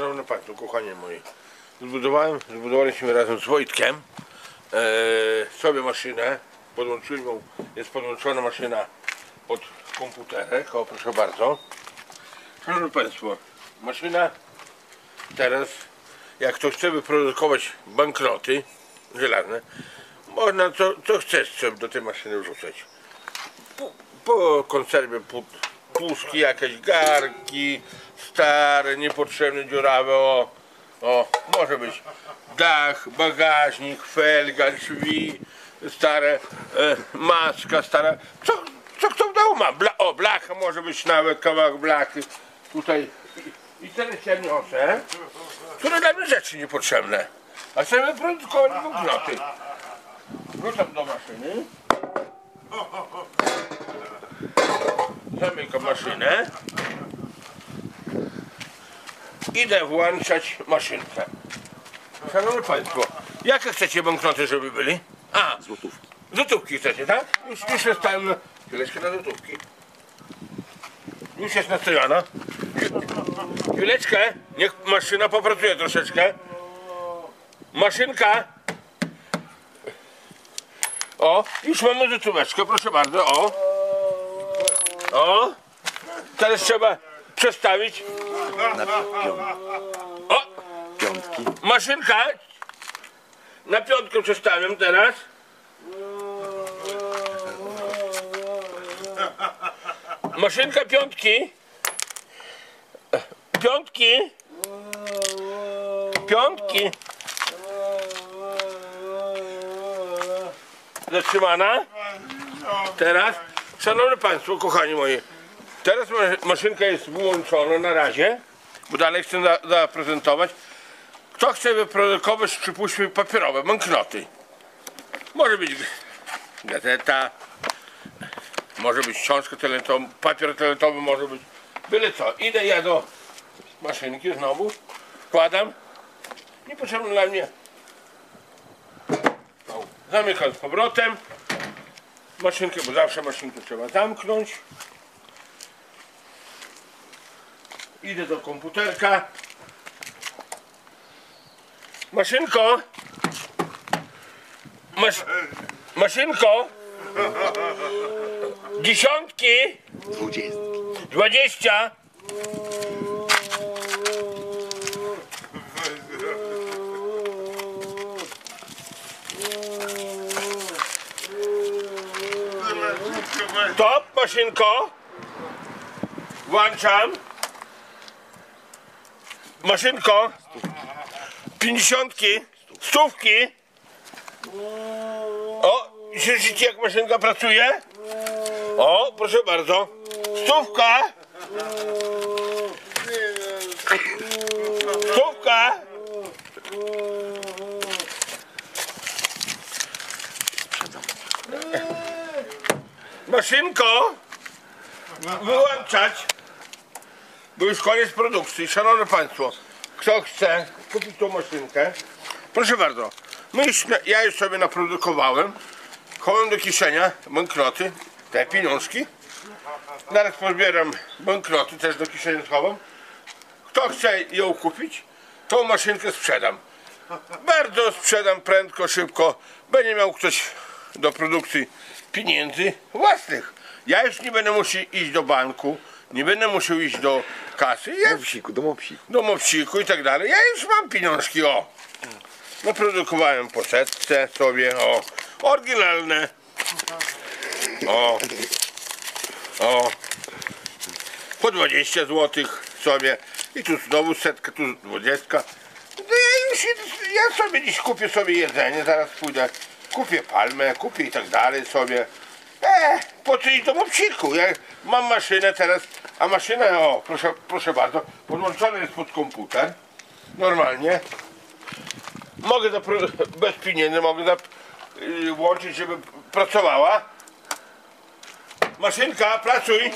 Szanowni Państwo, kochani moi, zbudowałem, zbudowaliśmy razem z Wojtkiem e, sobie maszynę, podłączyłem jest podłączona maszyna pod komputerek, o proszę bardzo. Szanowni Państwo, maszyna teraz, jak ktoś chce wyprodukować banknoty żelazne, można co, co do tej maszyny wrzucać. Po, po konserwie pu- puszki, jakieś garki, stare, niepotrzebne, dziurawe, o, o, może być dach, bagażnik, felga, drzwi, stare, e, maska stara, co, co kto w domu ma, Bla, o, blacha może być nawet, kawałek blachy, tutaj i, i niosę, które dla mnie rzeczy niepotrzebne, a chcemy produkować banknoty. Wrzucam do maszyny. Zamykam maszynę. Idę włączać maszynkę. Szanowni Państwo, jakie chcecie banknoty, żeby byli? A, Złotówki. złotówki chcecie, tak? Już, już jest tam chwileczkę na złotówki. Już jest nastojona. Chwileczkę, niech maszyna popracuje troszeczkę. Maszynka. O, już mamy złotóweczkę, proszę bardzo, o. O. Teraz trzeba przestawić. Na pią O, piątki. maszynka. Na piątkę przestawiam teraz. Maszynka piątki. Piątki. Piątki. Zatrzymana. Teraz, szanowni państwo, kochani moi, teraz ma- maszynka jest wyłączona na razie, bo dalej chcę za- zaprezentować. Kto chce wyprodukować, przypuśćmy, papierowe banknoty? Może być gazeta, może być książka toaletowa, papier toaletowy może być, byle co. Idę ja do maszynki znowu, wkładam, niepotrzebne dla mnie. Zamykam z powrotem. Maszynkę, bo zawsze maszynkę trzeba zamknąć. Idę do komputerka. Maszynko! Masz... Maszynko! Dziesiątki! Dwadzieścia! Stop, maszynko! Włączam. Maszynko! Pięćdziesiątki! Stówki! O, słyszycie jak maszynka pracuje? O, proszę bardzo. Stówka! Maszynko! Wyłączać! Bo już koniec produkcji. Szanowni Państwo, kto chce kupić tą maszynkę, proszę bardzo. Ja już sobie naprodukowałem. Chowam do kieszenia banknoty, te pieniążki. Zaraz pozbieram banknoty, też do kieszeni schowam. Kto chce ją kupić, tą maszynkę sprzedam. Bardzo sprzedam prędko, szybko. Będzie miał ktoś do produkcji pieniędzy własnych. Ja już nie będę musiał iść do banku, nie będę musiał iść do kasy. Ja Do wsiku, do mopsiku. do mopsiku i tak dalej. Ja już mam pieniążki, o. Naprodukowałem po setce sobie, o. Oryginalne. O. O. Po 20 zł sobie. I tu znowu setka, tu 20. No ja już ja sobie dziś kupię sobie jedzenie, zaraz pójdę. Kupię palmę, kupię i tak dalej sobie. E, po co iść do mopsiku? Ja mam maszynę teraz, a maszyna, o, proszę, proszę bardzo, podłączona jest pod komputer. Normalnie. Mogę bez pieniędzy, mogę zap- y, włączyć, żeby pracowała. Maszynka, pracuj.